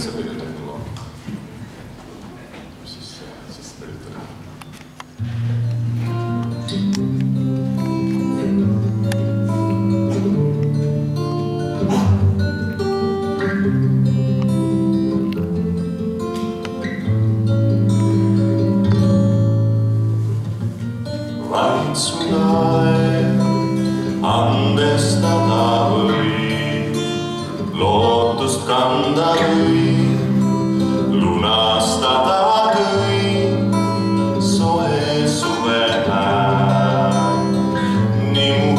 Sabrina Tecnolog. This is understand. stranda lui, luna stata soe superna, ni.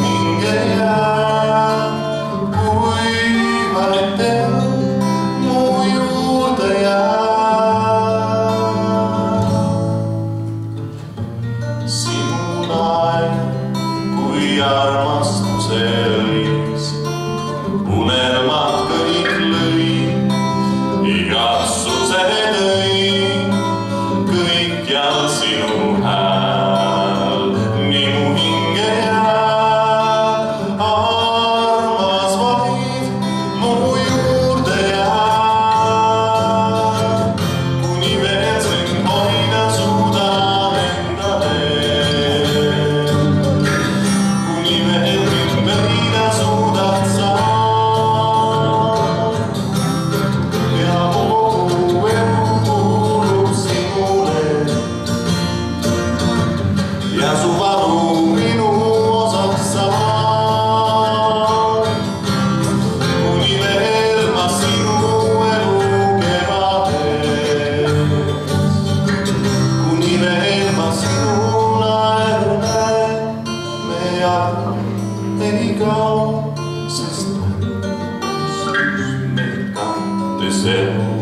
ja suvaru minun osaksi samaan. Univerma sinue lukevates, univerma sinulla ernämme ja eni kaupasesta. Me katte sen.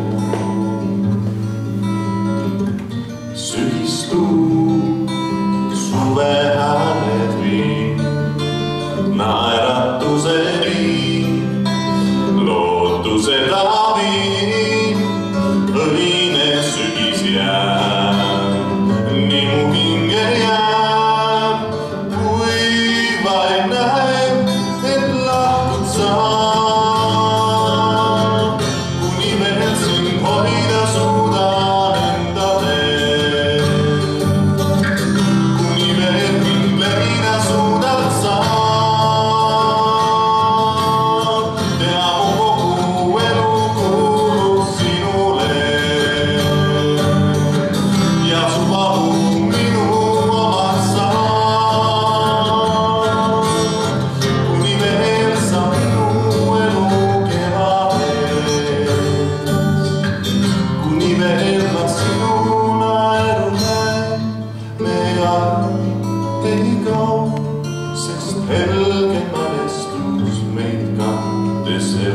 El que pares tus meitat de ser